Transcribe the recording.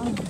아이고.